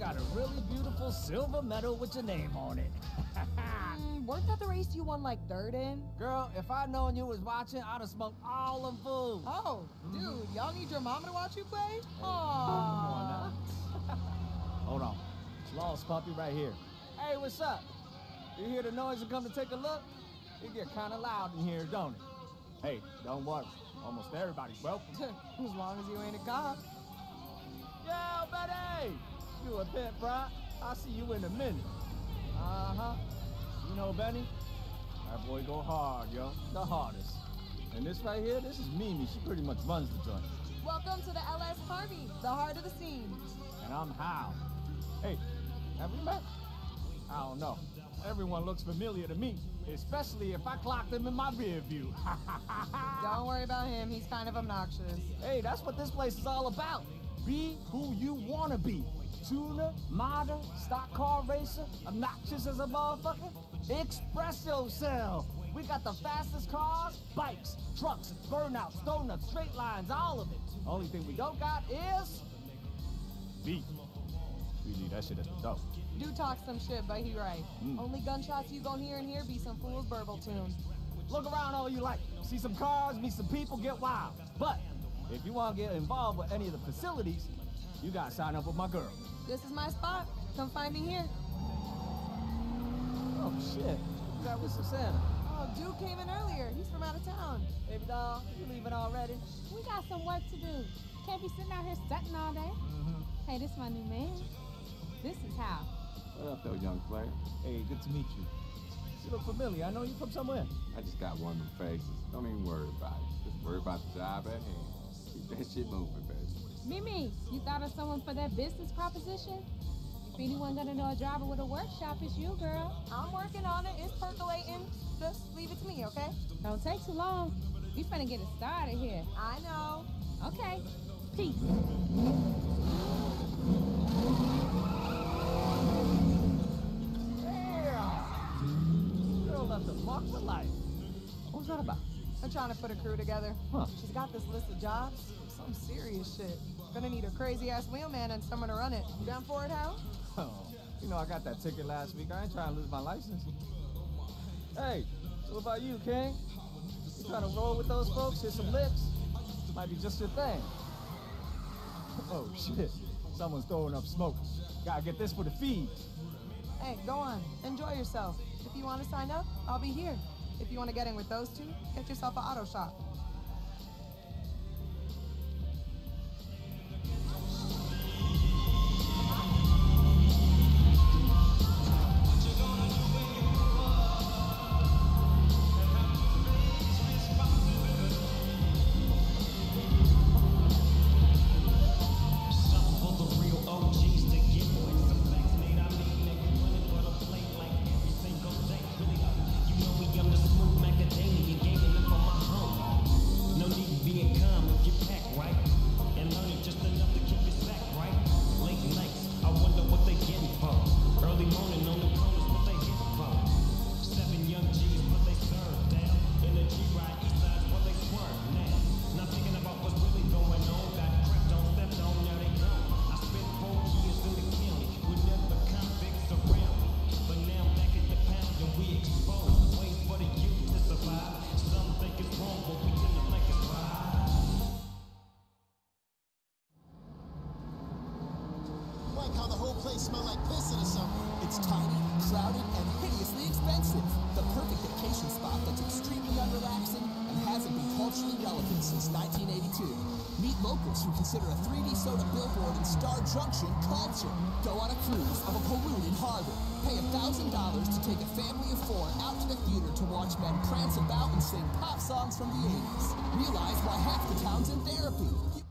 got a really beautiful silver medal with your name on it. Mm, weren't that the race you won like third in? Girl, if I'd known you was watching, I'd have smoked all them fools. Oh, dude, y'all need your mama to watch you play? Aww. Hold on. Lost puppy right here. Hey, what's up? You hear the noise and come to take a look? It get kind of loud in here, don't it? Hey, don't worry. Almost everybody's welcome. as long as you ain't a cop. Yo, Betty! You a pimp, bro? I'll see you in a minute. Uh-huh. You know Benny? That boy go hard, yo. The hardest. And this right here, this is Mimi. She pretty much runs the joint. Welcome to the LS Harvey, the heart of the scene. And I'm Hao. Hey, have we met? I don't know. Everyone looks familiar to me, especially if I clock them in my rear view. Don't worry about him, he's kind of obnoxious. Hey, that's what this place is all about. Be who you wanna be. Tuner, modder, stock car racer, obnoxious as a motherfucker. Express yourself. We got the fastest cars, bikes, trucks, burnouts, donuts, straight lines, all of it. Only thing we don't got is beat. We leave that shit at the door. Do talk some shit, but he right. Mm. Only gunshots you gon' hear in here be some fool's burble tune. Look around all you like. See some cars, meet some people, get wild. But if you want to get involved with any of the facilities, you gotta sign up with my girl. This is my spot. Come find me here. Oh shit. You got with Sessanta. Oh, Duke came in earlier. He's from out of town. Baby doll, you leaving already? We got some work to do. Can't be sitting out here stunting all day. Mm-hmm. Hey, this my new man. This is Hao. What up, though, young player? Hey, good to meet you. You look familiar. I know you from somewhere. I just got one of them faces. Don't even worry about it. Just worry about the job at hand. Keep that shit moving, baby. Mimi, you thought of someone for that business proposition? If anyone gonna know a driver with a workshop, it's you, girl. I'm working on it. It's percolating. Just leave it to me, okay? Don't take too long. We finna get it started here. I know. Okay. Peace. Damn! Girl left a mark for life. What was that about? I'm trying to put a crew together. Huh. She's got this list of jobs. Some serious shit. Gonna need a crazy ass wheelman and someone to run it. You down for it, Hao? Oh, you know I got that ticket last week. I ain't trying to lose my license. Hey, what about you, King? You trying to roll with those folks? Hit some licks? Might be just your thing. Oh shit! Someone's throwing up smoke. Gotta get this for the feed. Hey, go on. Enjoy yourself. If you want to sign up, I'll be here. If you want to get in with those two, get yourself an auto shop. Crowded, and hideously expensive. The perfect vacation spot that's extremely unrelaxing and hasn't been culturally relevant since 1982. Meet locals who consider a 3D soda billboard in Star Junction culture. Go on a cruise of a Peruvian harbor. Pay $1,000 to take a family of four out to the theater to watch men prance about and sing pop songs from the 80s. Realize why half the town's in therapy.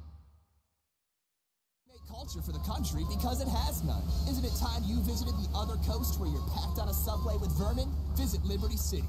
Culture for the country because it has none. Isn't it time you visited the other coast where you're packed on a subway with vermin? Visit Liberty City.